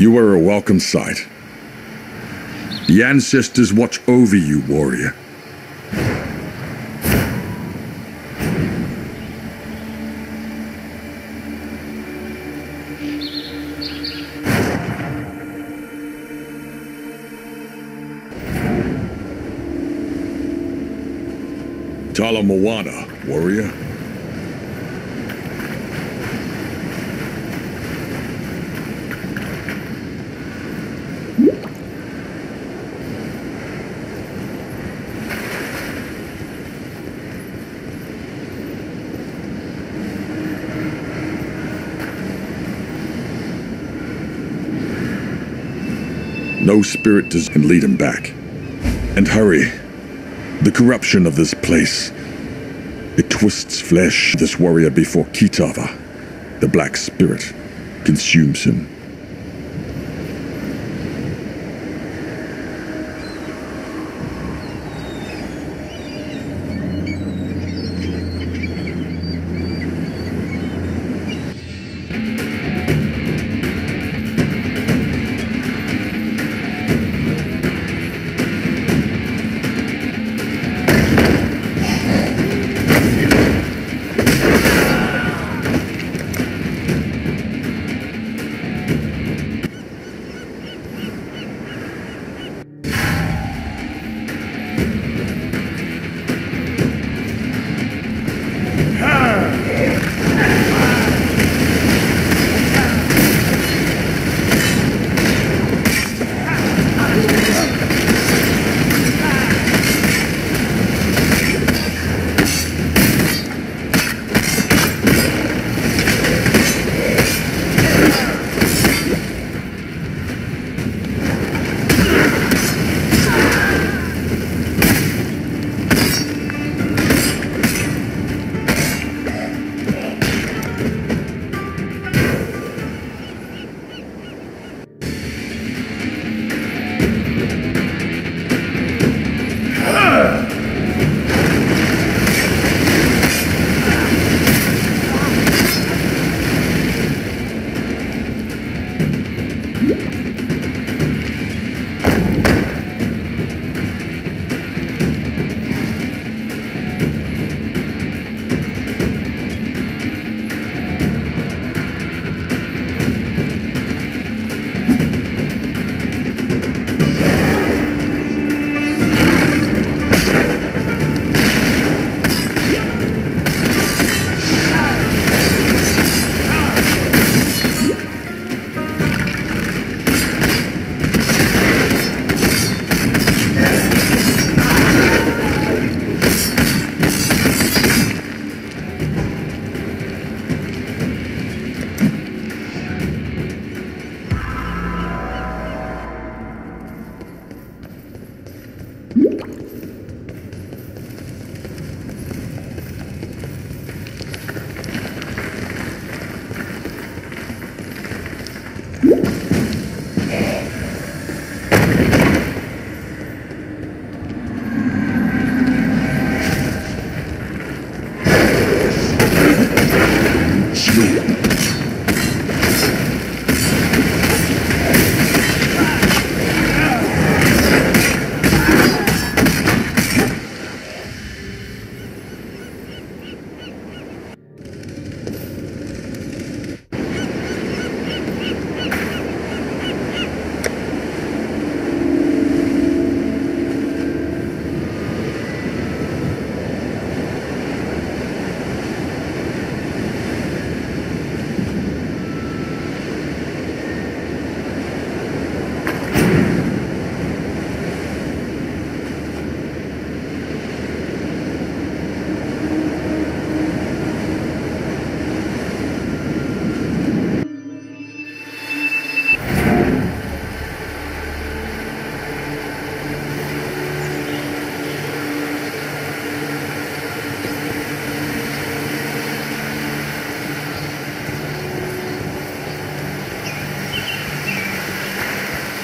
You are a welcome sight. The ancestors watch over you, warrior. Tala Moana, warrior. No spirit does and lead him back. And hurry. The corruption of this place. It twists flesh, this warrior before Kitava, the black spirit, consumes him.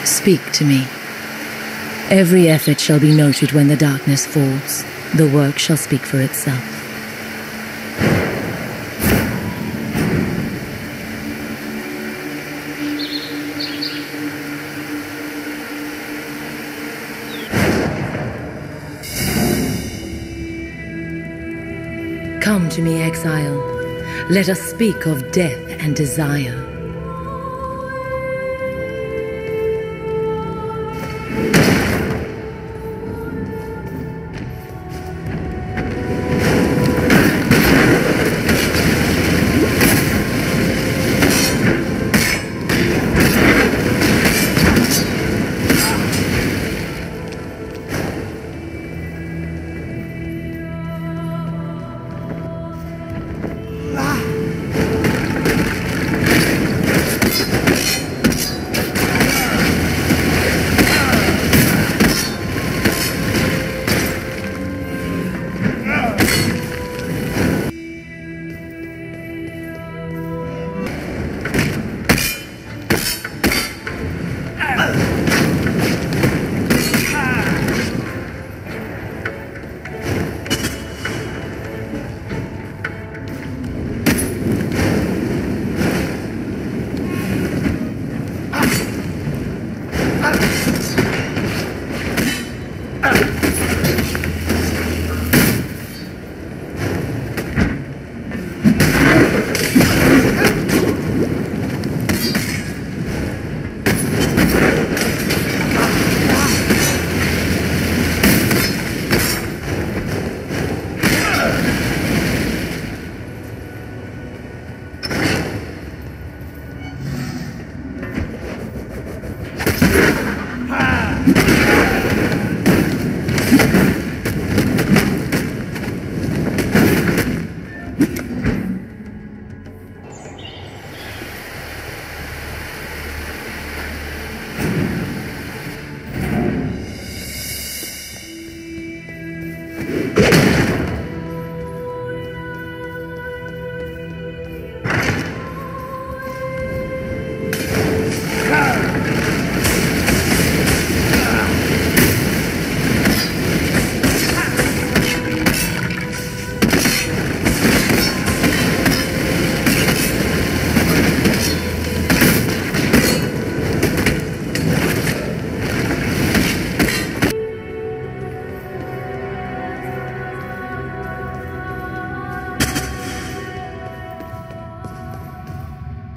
Speak to me. Every effort shall be noted when the darkness falls. The work shall speak for itself. Come to me, exile. Let us speak of death and desire.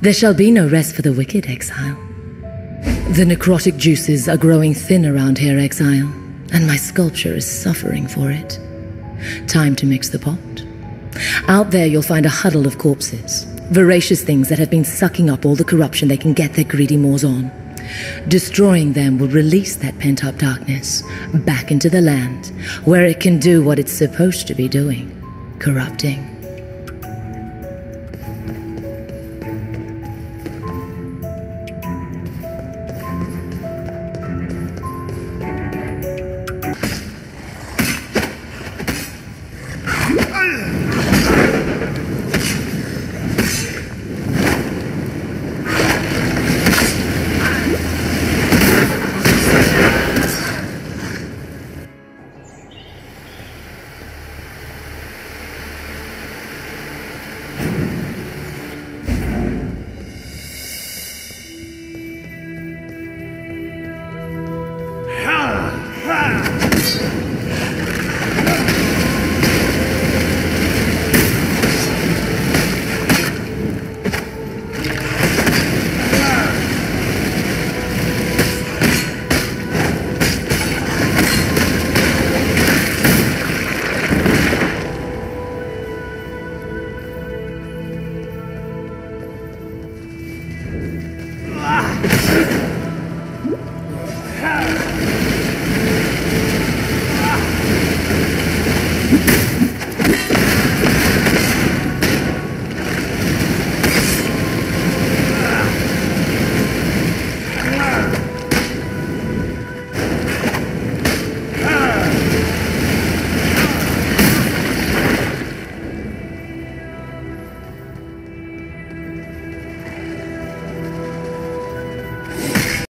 There shall be no rest for the wicked, exile. The necrotic juices are growing thin around here, exile, and my sculpture is suffering for it. Time to mix the pot. Out there, you'll find a huddle of corpses, voracious things that have been sucking up all the corruption they can get their greedy maws on. Destroying them will release that pent up darkness back into the land, where it can do what it's supposed to be doing corrupting. Thanks.